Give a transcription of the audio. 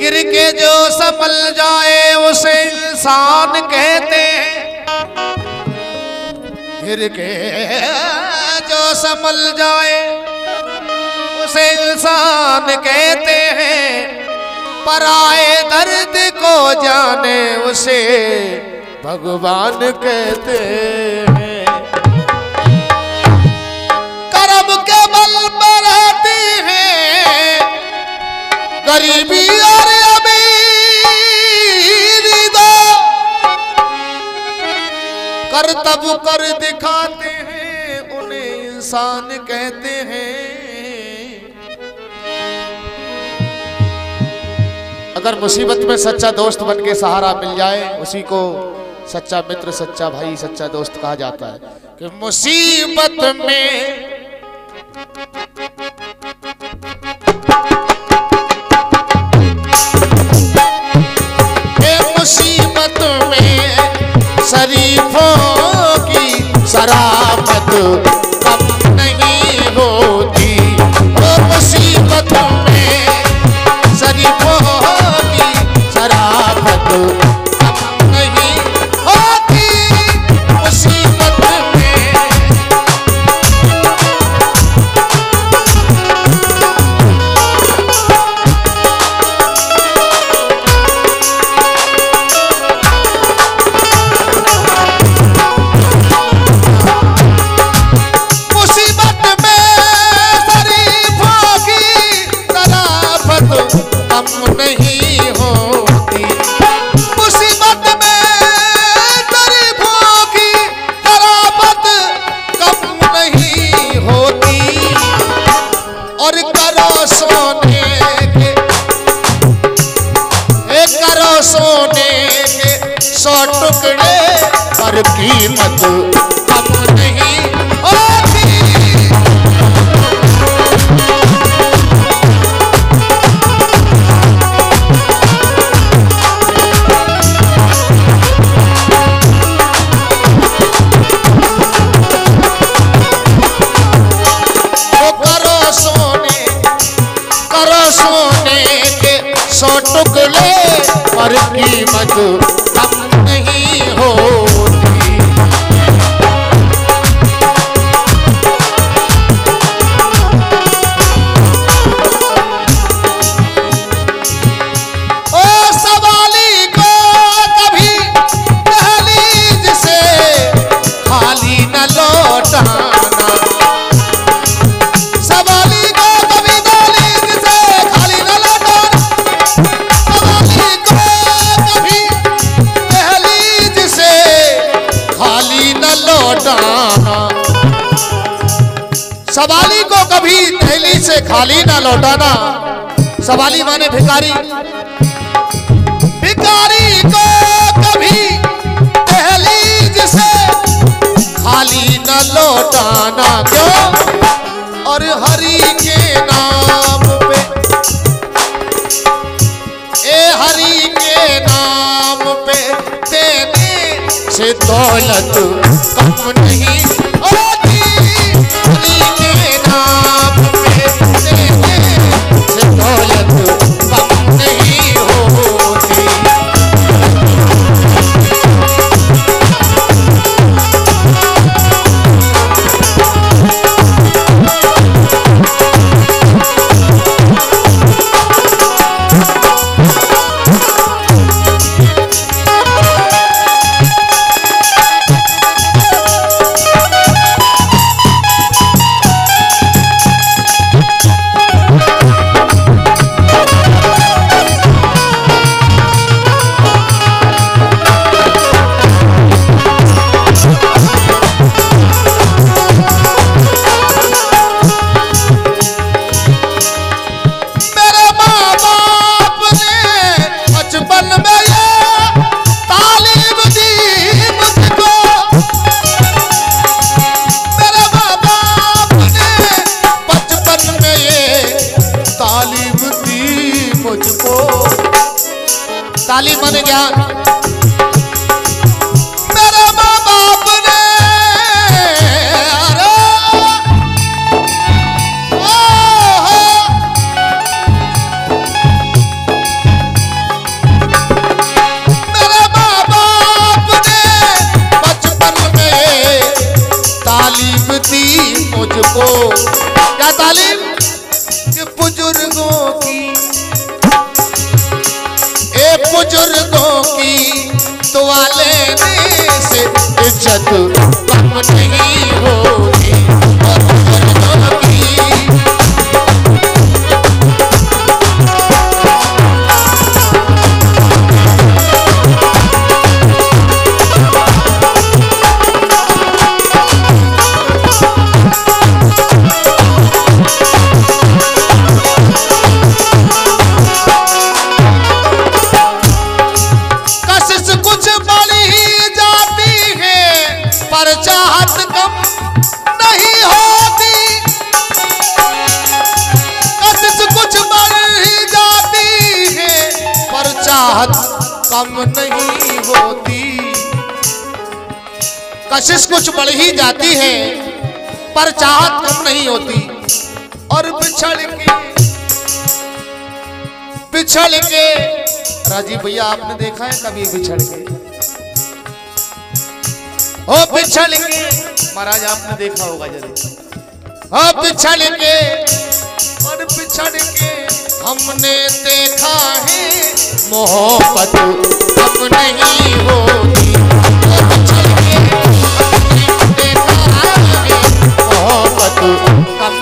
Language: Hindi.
गिर के जो सफल जाए उसे इंसान कहते हैं। गिर के जो संभल जाए, उसे इंसान कहते हैं। पर आए दर्द को जाने उसे भगवान कहते हैं। कर्म के बल पर रहती हैं। गरीबी और अमीरी कर कर दिखाते हैं, उन्हें इंसान कहते हैं। अगर मुसीबत में सच्चा दोस्त बन के सहारा मिल जाए, उसी को सच्चा मित्र, सच्चा भाई, सच्चा दोस्त कहा जाता है कि मुसीबत में शराबत कम सौ टुकड़े पर कीमत कम नहीं होती वो करो सोने करो सोने के सौ टुकड़े पर कीमत सवाली को कभी दहलीज से खाली न लौटाना। सवाली माने भिकारी भिकारी को कभी दहलीज से खाली न लौटाना क्यों? और हरि के नाम पे। ए हरि के नाम पे देने से दौलत कम तालीम दी मुझको। तालीम मन ज्ञान मेरे माँ बाप बुज़ुर्गों की दुआ लेने से इज़्ज़त कम नहीं होगी। चाहत कम नहीं होती। कशिश कुछ बढ़ ही जाती है, पर चाहत कम नहीं होती। और बिछड़ के बिछड़ के, राजीव भैया, आपने देखा है कभी बिछड़ के? ओ बिछड़ के, महाराज, आपने देखा होगा ज़रूर। ओ बिछड़ के दूर पिछड़ के हमने देखा है मोहब्बत अब नहीं हो मोहब्बत कम